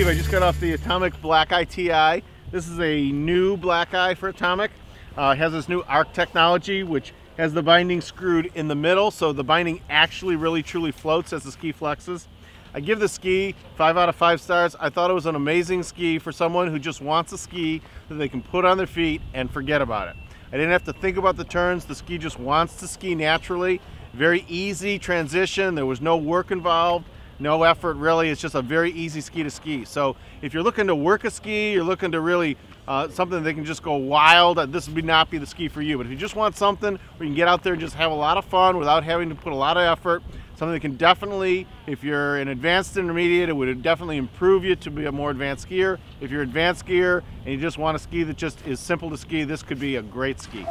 Steve. I just got off the Atomic Blackeye TI. This is a new Blackeye for Atomic. Uh, it has this new arc technology, which has the binding screwed in the middle, so the binding actually really truly floats as the ski flexes. I give the ski five out of five stars. I thought it was an amazing ski for someone who just wants a ski that they can put on their feet and forget about it. I didn't have to think about the turns. The ski just wants to ski naturally. Very easy transition. There was no work involved no effort really. It's just a very easy ski to ski. So if you're looking to work a ski, you're looking to really uh, something that can just go wild, uh, this would not be the ski for you. But if you just want something where you can get out there and just have a lot of fun without having to put a lot of effort, something that can definitely, if you're an advanced intermediate, it would definitely improve you to be a more advanced skier. If you're advanced skier and you just want a ski that just is simple to ski, this could be a great ski.